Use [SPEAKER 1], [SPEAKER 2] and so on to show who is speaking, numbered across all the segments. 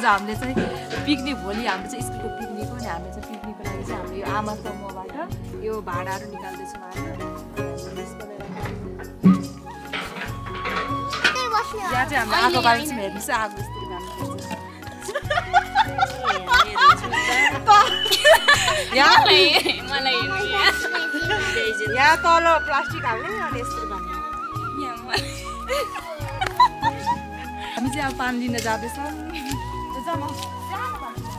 [SPEAKER 1] आज हामीले चाहिँ पिकनिक भोलि हाम्रो चाहिँ स्कुलको पिकनिक हो नि हामीले चाहिँ पिकनिकको लागि चाहिँ हाम्रो यो आमा समूहबाट यो भाडाहरू निकाल्दैछौँ यहाँ चाहिँ हाम्रो आगो बारे चाहिँ हेर्नुहोस् आगो। यहाँ। तल प्लास्टिक हाल्ने अनि यस्तो भन्ने हामी चाहिँ अब पानी लिन जाँदैछौँ। न।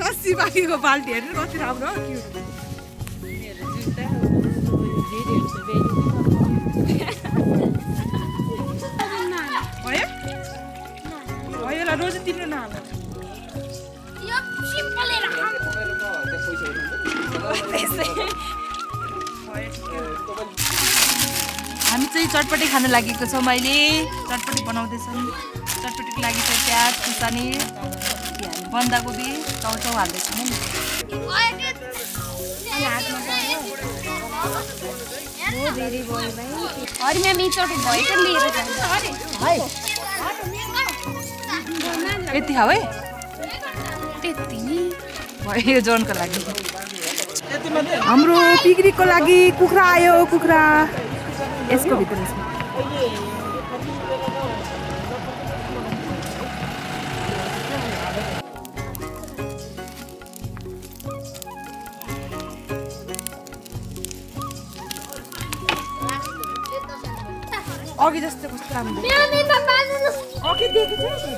[SPEAKER 1] रस्सी बाँकीको बाल्टी हेर्नु कति राम्रो भयो भयो ल रोज तिम्रो नाम हामी चाहिँ चटपटी खान लागेको छौँ अहिले। चटपटी बनाउँदैछौँ। चटपटीको लागि चाहिँ प्याज खुर्सानी बन्दाकोपी टाउचाउ हाल्दैछौँ यति खाऊ है?
[SPEAKER 2] त्यति। नि
[SPEAKER 1] भयो यो जोनको लागि। हाम्रो पिकनिकको लागि कुखुरा आयो कुखुरा। यसको भित्र छ अघि जस्तो कस्तो राम्रो अघि देखेको थियो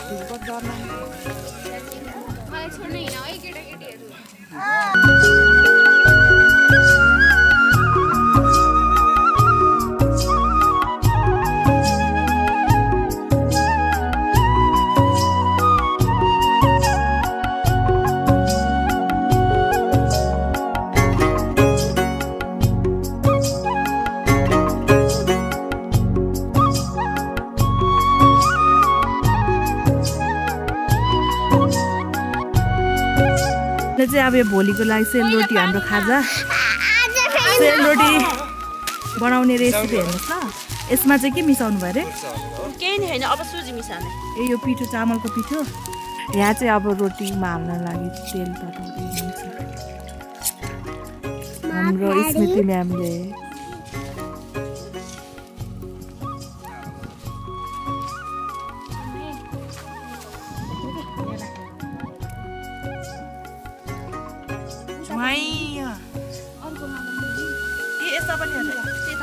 [SPEAKER 1] यो चाहिँ अब यो भोलिको लागि सेलरोटी हाम्रो खाजा। सेलरोटी बनाउने रेसिपी हेर्नुहोस् ल। यसमा चाहिँ के मिसाउनु भयो अरे
[SPEAKER 3] केही नि होइन अब सुजी मिसाउने।
[SPEAKER 1] ए यो पिठो चामलको पिठो? यहाँ चाहिँ अब रोटीमा हाल्न लागि तेल तताउँदै हाम्रो स्मृति म्यामले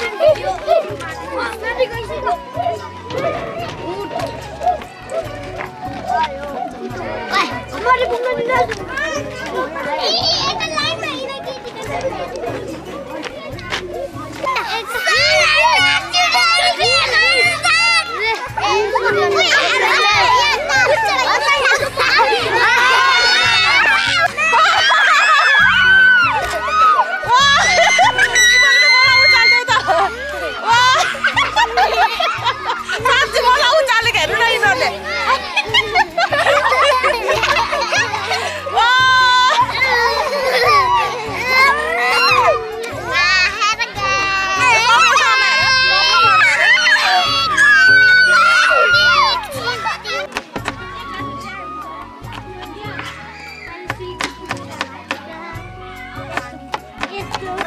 [SPEAKER 1] त्यता नि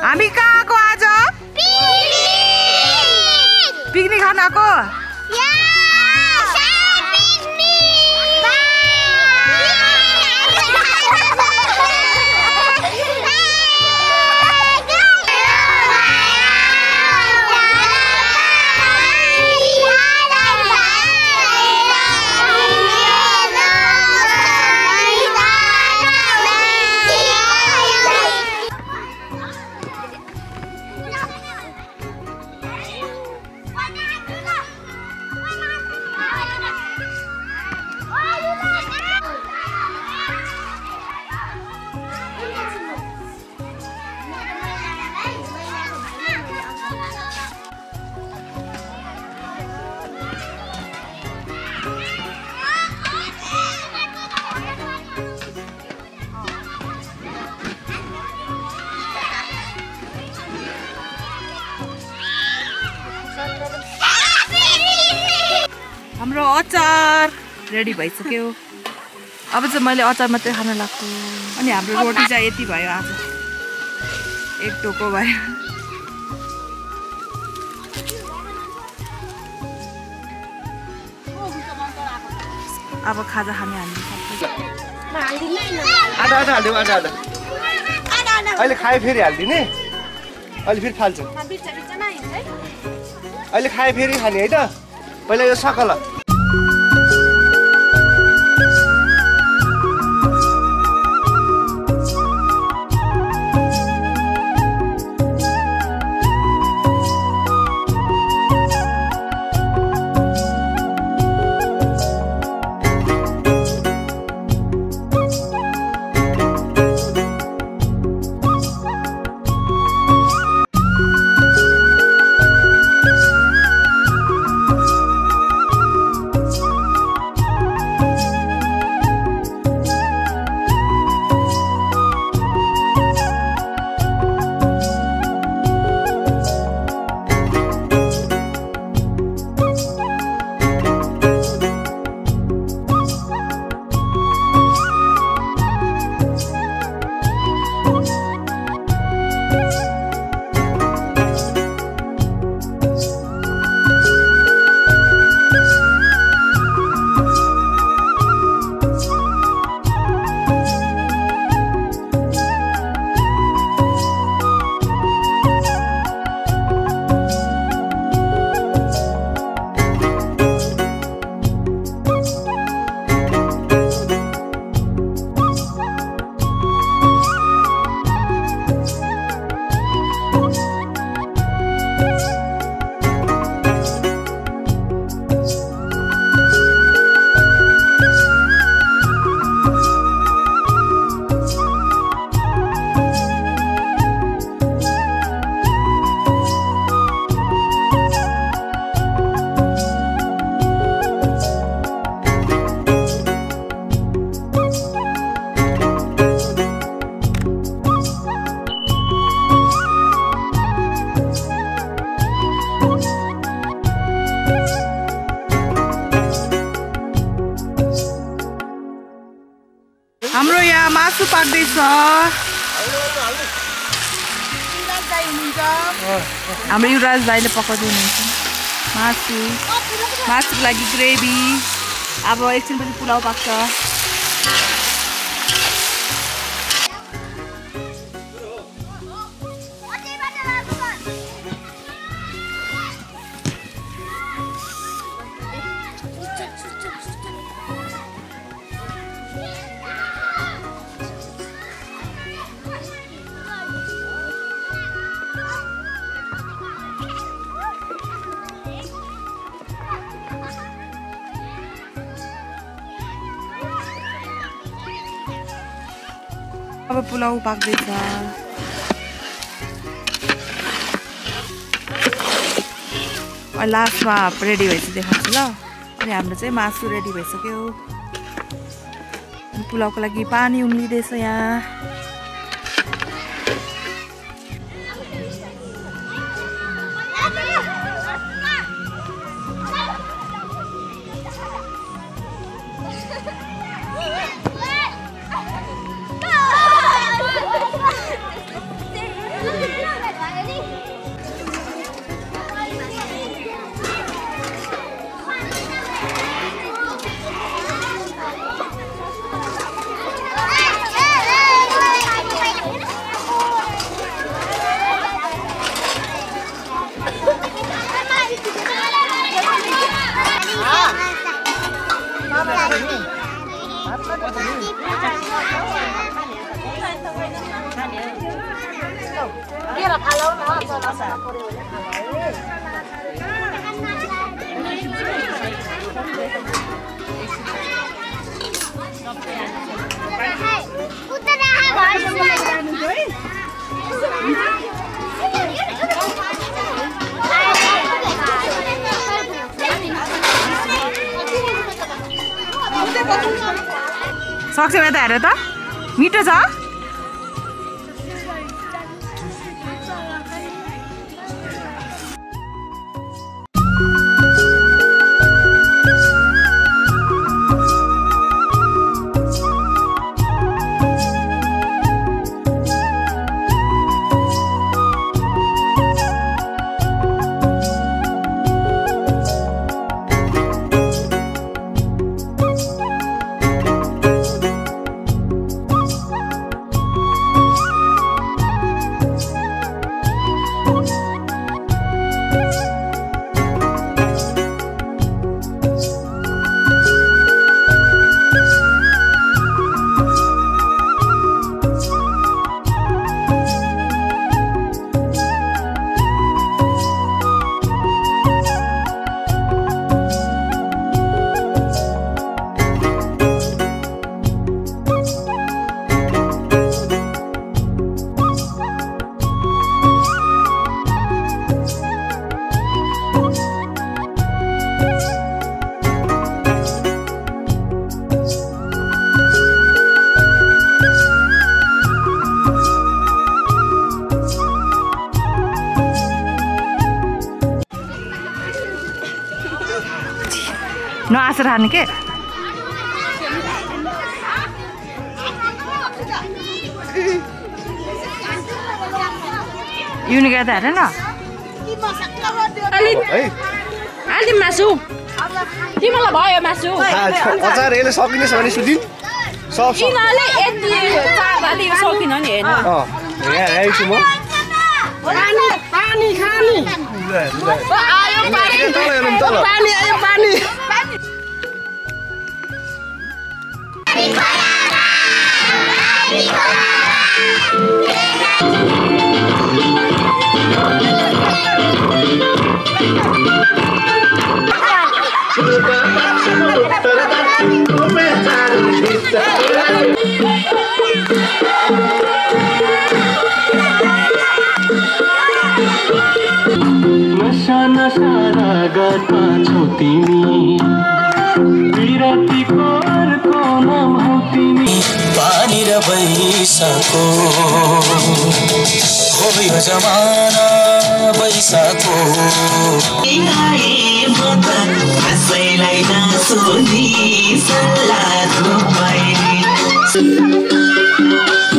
[SPEAKER 1] हामी कहाँ आएको आज? पिकनिक। खान आएको? हाम्रो अचार रेडी भइसक्यो। अब चाहिँ मैले अचार मात्रै खान लाग्छु अनि हाम्रो रोटी चाहिँ यति भयो आज। एक टोको भयो। अब खाजा खाने हामी सबै।
[SPEAKER 4] आधा आधा हालिदिउँ आधा आधा। अहिले खाए फेरि हालिदिने? अहिले फेरि फाल्छु। अहिले खाए फेरि खाने है त? पहिला यो सकल
[SPEAKER 1] मासु पाक्दैछ हाम्रो युवराज दाईले पकाउँदै हुनुहुन्छ। मासु। मासुको लागि ग्रेभी। अब एकछिनपछि पुलाउ पाक्छ। अब पुलाउ पाक्दैछ। लास्टमा रेडी भएपछि देखाउँछु ल। अनि हाम्रो चाहिँ मासु रेडी भइसक्यो। पुलाउको लागि पानी उम्लिँदैछ यहाँ। सक्छ यता हेर त मिठो छ हाने के? युनिका त हेर न?
[SPEAKER 4] है
[SPEAKER 3] अलि मासु। तिमीलाई भयो मासु।
[SPEAKER 4] खा- अचार यसले सकिनेछ भने सुदिन। सब सब
[SPEAKER 3] यिनीहरूले यति चारभाले सकिन नि हेर्नु।
[SPEAKER 4] अँ यहाँ आएको छु म।
[SPEAKER 5] पानी खाने। आयो पानी।
[SPEAKER 6] जगतमा छौ तिमी नाम तिमी।
[SPEAKER 7] पानी र बैसाको हो यो जमाना बैसाको सल्लाह